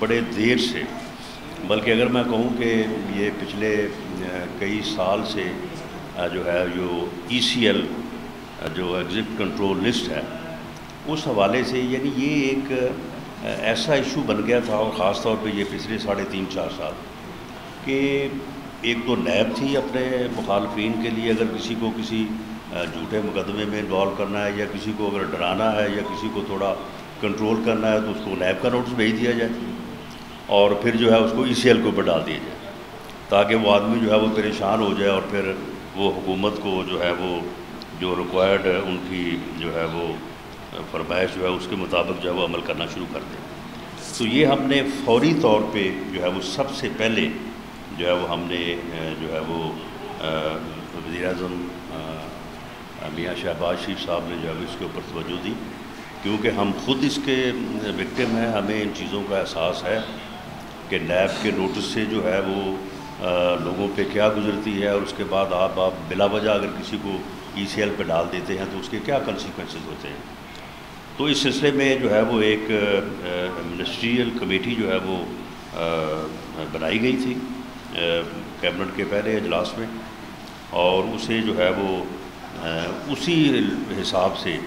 बड़े देर से, बल्कि अगर मैं कहूँ कि ये पिछले कई साल से जो है, जो ई जो एग्जिट कंट्रोल लिस्ट है, उस हवाले से यानी ये एक ऐसा इशू बन गया था, और ख़ास तौर पे ये पिछले साढ़े तीन चार साल, कि एक तो नैब थी अपने मुखालफी के लिए, अगर किसी को किसी झूठे मुकदमे में इन्वॉल्व करना है, या किसी को अगर डराना है, या किसी को थोड़ा कंट्रोल करना है तो उसको नैब का नोटिस भेज दिया जाए। और फिर जो है उसको ई सी एल के ऊपर डाल दिया जाए ताकि वो आदमी जो है वो परेशान हो जाए और फिर वो हुकूमत को जो है वो जो रिक्वायर्ड है उनकी जो है वो फरमाइश जो है उसके मुताबिक जो है वो अमल करना शुरू कर दें तो ये हमने फौरी तौर पे जो है वो सबसे पहले जो है वो हमने जो है वो वज़ी अजम मियाँ शहबाज शरीफ साहब ने जो है इसके ऊपर तवज्जो दी क्योंकि हम ख़ुद इसके विक्टिम हैं हमें इन चीज़ों का एहसास है कि नैब के नोटिस से जो है वो आ, लोगों पे क्या गुजरती है और उसके बाद आप आप बिला वजह अगर किसी को ई सी एल पर डाल देते हैं तो उसके क्या कंसिक्वेंसेस होते हैं? तो इस सिलसिले में जो है वो एक मिनिस्ट्रियल कमेटी जो है वो आ, बनाई गई थी कैबिनेट के पहले अजलास में और उसे जो है वो आ, उसी हिसाब से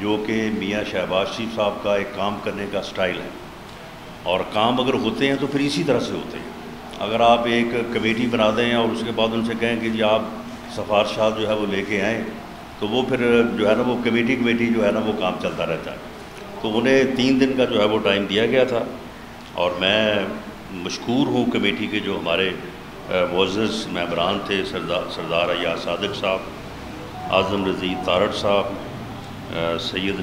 जो कि मियाँ शहबाज शरीफ साहब का एक काम करने का स्टाइल है। और काम अगर होते हैं तो फिर इसी तरह से होते हैं। अगर आप एक कमेटी बना दें और उसके बाद उनसे कहें कि जी आप सफारशात जो है वो लेके आएँ तो वो फिर जो है ना वो कमेटी कमेटी जो है ना वो काम चलता रहता है। तो उन्हें तीन दिन का जो है वो टाइम दिया गया था और मैं मशहूर हूँ कमेटी के जो हमारे मोज़ मम्बरान थे सरदार सरदार अया सादिक साहब, आज़म रजीद तारड़ साहब सैद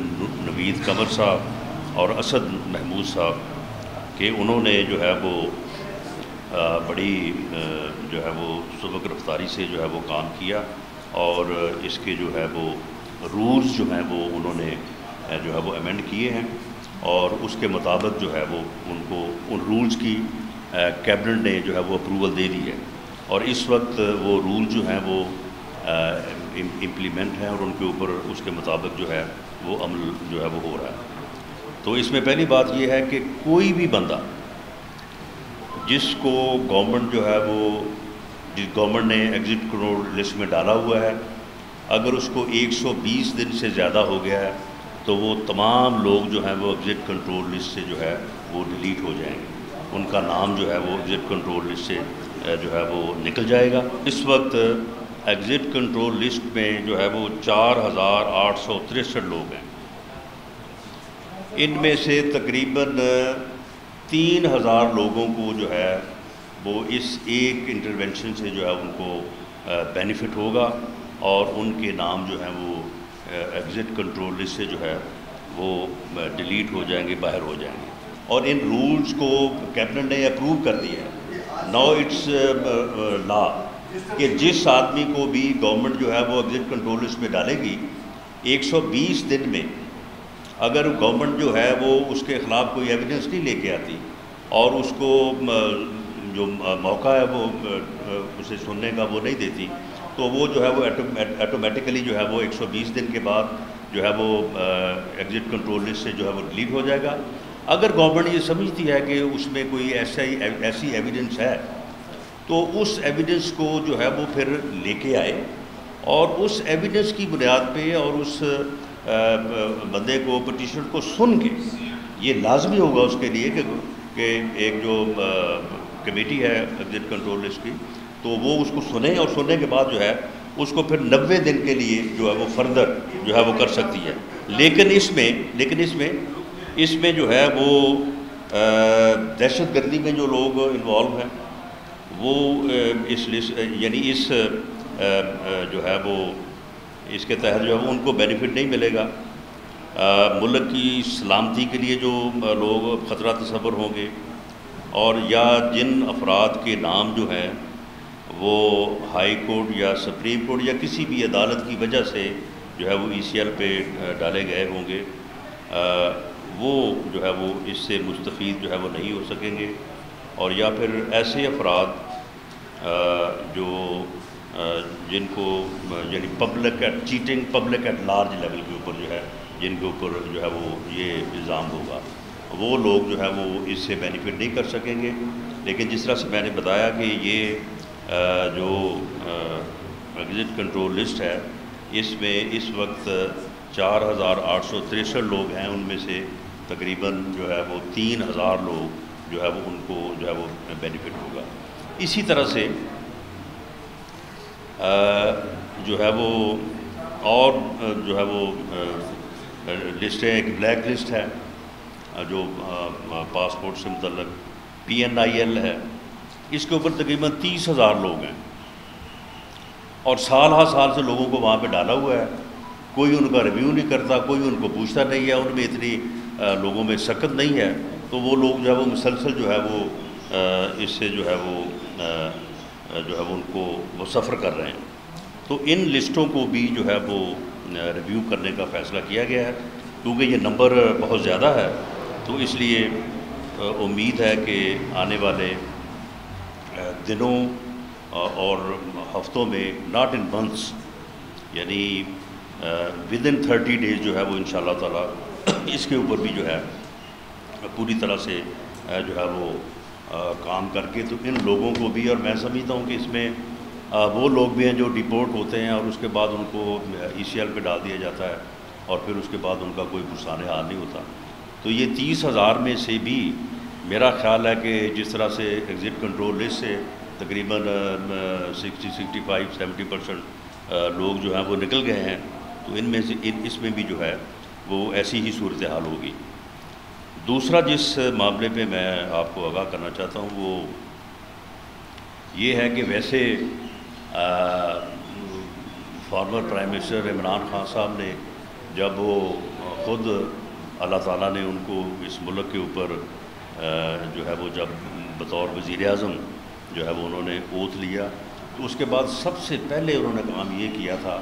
नवीद कमर साहब और असद महमूद साहब। के उन्होंने जो है वो बड़ी जो है वो सबक रफ्तारी से जो है वो काम किया और इसके जो है वो रूल्स जो हैं वो उन्होंने जो है वो अमेंड किए हैं और उसके मुताबिक जो है वो उनको, उन रूल्स की कैबिनेट ने जो है वो अप्रूवल दे दी है और इस वक्त वो रूल जो हैं वो इम्प्लीमेंट हैं और उनके ऊपर उसके मुताबिक जो है वो अमल जो है वो हो रहा है। तो इसमें पहली बात यह है कि कोई भी बंदा जिसको गवर्नमेंट जो है वो, जिस गवर्नमेंट ने एग्ज़िट कंट्रोल लिस्ट में डाला हुआ है, अगर उसको 120 दिन से ज़्यादा हो गया है तो वो तमाम लोग जो हैं वो एग्ज़िट कंट्रोल लिस्ट से जो है वो डिलीट हो जाएँगे। उनका नाम जो है वो एग्ज़िट कंट्रोल लिस्ट से जो है वो निकल जाएगा। इस वक्त एग्ज़िट कंट्रोल लिस्ट में जो है वो चार लोग हैं। इनमें से तकरीबन तीन हज़ार लोगों को जो है, वो इस एक इंटरवेंशन से जो है उनको बेनिफिट होगा और उनके नाम जो हैं वो एग्ज़िट कंट्रोल लिस्ट से जो है वो डिलीट हो जाएँगे, बाहर हो जाएँगे। और इन रूल्स को कैबिनेट ने अप्रूव कर दिया है। नो इट्स लॉ कि जिस आदमी को भी गवर्नमेंट जो है वो एग्ज़िट कंट्रोल लिस्ट में डालेगी 120 दिन में अगर गवर्नमेंट जो है वो उसके ख़िलाफ़ कोई एविडेंस नहीं लेके आती और उसको जो मौका है वो उसे सुनने का वो नहीं देती तो वो जो है वो ऑटोमेटिकली जो है वो 120 दिन के बाद जो है वो एग्ज़िट कंट्रोल लिस्ट से जो है वो डिलीट हो जाएगा। अगर गवर्नमेंट ये समझती है कि उसमें कोई ऐसा ही, ऐसी एविडेंस है तो उस एविडेंस को जो है वो फिर लेके आए और उस एविडेंस की बुनियाद पे और उस बंदे को पटिशन को सुन के ये लाजमी होगा उसके लिए कि, कि एक जो कमेटी है एग्जिट कंट्रोल लिस्ट की तो वो उसको सुने और सुनने के बाद जो है उसको फिर नब्बे दिन के लिए जो है वो फर्दर जो है वो कर सकती है। लेकिन इसमें लेकिन इसमें इसमें जो है वो दहशत गर्दी में जो लोग इन्वॉल्व हैं वो इस यानी इस जो है वो इसके तहत जो है उनको बेनिफिट नहीं मिलेगा। मुल्क की सलामती के लिए जो लोग ख़तरा तस्वर होंगे और या जिन अफराद के नाम जो हैं, वो हाई कोर्ट या सुप्रीम कोर्ट या किसी भी अदालत की वजह से जो है वो ई सी एल पे डाले गए होंगे। वो जो है वो इससे मुस्तफ़ जो है वो नहीं हो सकेंगे। और या फिर ऐसे अफराद जो जिनको यानी public at cheating public at large level के ऊपर जो है, जिनके ऊपर जो है वो ये इल्ज़ाम होगा। वो लोग जो है वो इससे बेनिफिट नहीं कर सकेंगे। लेकिन जिस तरह से मैंने बताया कि ये जो एग्ज़िट कंट्रोल लिस्ट है, इसमें इस वक्त चार हज़ार आठ सौ तिरसठ लोग हैं, उनमें से तकरीबन जो है वो तीन हज़ार लोग जो है वो उनको जो है वो बेनिफिट होगा। इसी तरह से जो है वो और जो है वो लिस्ट एक ब्लैक लिस्ट है जो पासपोर्ट से मतलब पी एन आई एल है। इसके ऊपर तकरीबन तीस हज़ार लोग हैं। और साल हर साल से लोगों को वहाँ पे डाला हुआ है। कोई उनका रिव्यू नहीं करता, कोई उनको पूछता नहीं है, उनमें इतनी लोगों में सकत नहीं है। तो वो लोग जो है वो मुसलसल जो है वो इससे जो है वो जो है वो उनको, वो सफ़र कर रहे हैं। तो इन लिस्टों को भी जो है वो रिव्यू करने का फ़ैसला किया गया है। क्योंकि ये नंबर बहुत ज़्यादा है तो इसलिए उम्मीद है कि आने वाले दिनों और हफ्तों में नॉट इन मंथ्स यानी विद इन थर्टी डेज़ जो है वो इन ताला, इसके ऊपर भी जो है, पूरी तरह से जो है वो काम करके तो इन लोगों को भी और मैं समझता हूँ कि इसमें आ, वो लोग भी हैं जो डिपोर्ट होते हैं और उसके बाद उनको ई सी एल पर डाल दिया जाता है और फिर उसके बाद उनका कोई गुस्साने हाल नहीं होता। तो ये तीस हज़ार में से भी मेरा ख्याल है कि जिस तरह से एग्ज़िट कंट्रोल लिस्ट से तकरीबन sixty sixty five seventy percent लोग जो हैं वो निकल गए हैं तो इनमें से इन इसमें भी जो है वो ऐसी ही सूरत हाल होगी। दूसरा जिस मामले पे मैं आपको आगाह करना चाहता हूँ, वो ये है कि वैसे former prime minister Imran Khan sahab ने जब वो ख़ुद अल्लाह ताला ने उनको इस मुल्क के ऊपर जो है वो जब बतौर वज़ी अजम जो है वो उन्होंने ओथ लिया तो उसके बाद सबसे पहले उन्होंने काम ये किया था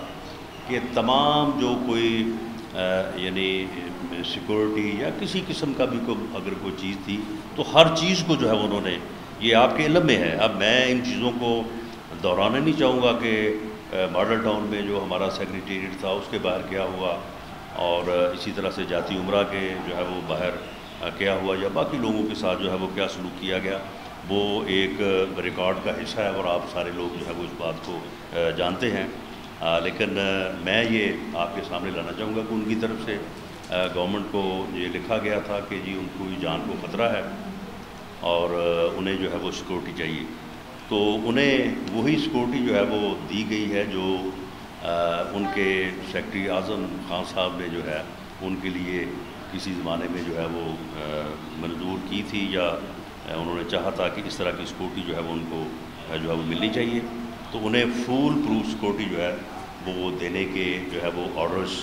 कि तमाम जो कोई यानी सिक्योरिटी या किसी किस्म का भी कोई, अगर कोई चीज़ थी तो हर चीज़ को जो है उन्होंने, ये आपके इलम में है। अब मैं इन चीज़ों को दोहराना नहीं चाहूँगा कि मॉडल टाउन में जो हमारा सेक्रेटेरिएट था, उसके बाहर क्या हुआ, और इसी तरह से जाती उम्र के जो है वो बाहर क्या हुआ, या बाकी लोगों के साथ जो है वो क्या सलूक किया गया, वो एक रिकॉर्ड का हिस्सा है, और आप सारे लोग जो है वो इस बात को जानते हैं। आ, लेकिन मैं ये आपके सामने लाना चाहूँगा कि उनकी तरफ़ से गवर्नमेंट को ये लिखा गया था कि जी उनको जान को ख़तरा है और उन्हें जो है वो सिक्योरिटी चाहिए। तो उन्हें वही सिक्योरिटी जो है वो दी गई है जो आ, उनके सेक्रेटरी आज़म खान साहब ने जो है उनके लिए किसी ज़माने में जो है वो मंजूर की थी या उन्होंने चाहा था कि इस तरह की सिक्योरिटी जो है वो उनको जो है वो मिलनी चाहिए। तो उन्हें फुल प्रूफ सिक्योरिटी जो है, वो देने के जो है वो ऑर्डर्स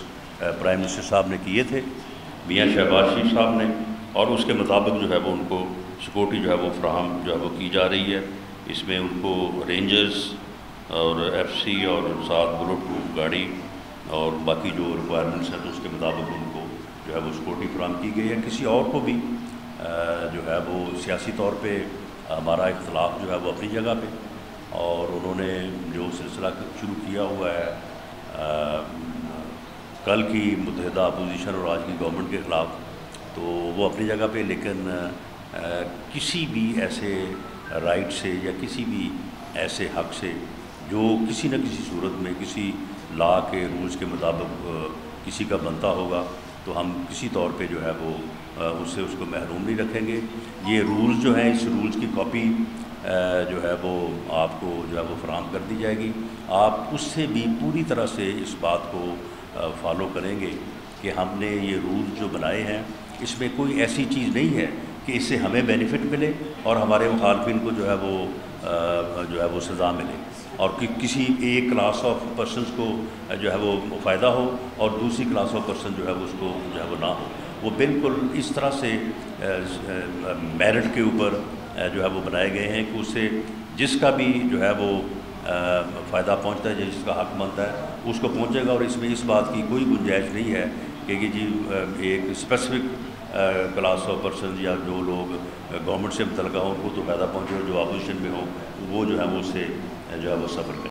प्राइम मिनिस्टर साहब ने किए थे, मियाँ शहबाज शरीफ साहब ने, और उसके मुताबिक जो है वो उनको सिक्योरिटी जो है वो फ्राहम जो है वो की जा रही है। इसमें उनको रेंजर्स और एफसी और साथ बुलेट प्रूफ गाड़ी और बाकी जो रिक्वायरमेंट्स हैं तो उसके मुताबिक उनको जो है वो सिक्योरिटी फ्राहम की गई है। किसी और को भी जो है वो सियासी तौर पर हमारा इख्तलाफ जो है वो अपनी जगह पे और उन्होंने जो सिलसिला शुरू किया हुआ है आ, कल की मुतहदा अपोजिशन और आज की गवर्नमेंट के ख़िलाफ़ तो वो अपनी जगह पे लेकिन आ, किसी भी ऐसे राइट से या किसी भी ऐसे हक से जो किसी न किसी सूरत में किसी ला के रूल्स के मुताबिक किसी का बनता होगा तो हम किसी तौर पे जो है वो उससे उसको महरूम नहीं रखेंगे। ये रूल्स जो हैं इस रूल्स की कॉपी जो है वो आपको जो है वो फ्राहम कर दी जाएगी। आप उससे भी पूरी तरह से इस बात को फॉलो करेंगे कि हमने ये रूल जो बनाए हैं, इसमें कोई ऐसी चीज़ नहीं है कि इससे हमें बेनिफिट मिले और हमारे मुखालफिन को जो है वो जो है वो सज़ा मिले और कि किसी एक क्लास ऑफ़ पर्सनस को जो है वो फ़ायदा हो और दूसरी क्लास ऑफ़ पर्सन जो है वो उसको जो है वो ना हो। वो बिल्कुल इस तरह से मेरिट के ऊपर जो है वो बनाए गए हैं कि उससे जिसका भी जो है वो फ़ायदा पहुँचता है, जिसका हक बनता है, उसको पहुंचेगा और इसमें इस बात की कोई गुंजाइश नहीं है कि जी एक स्पेसिफिक क्लास ऑफ़ पर्सन या जो लोग गवर्नमेंट से मुतलका हों, उनको तो फ़ायदा पहुँचे जो अपोजिशन में हो, वो जो है वो उससे, जो है वो सफ़र करें।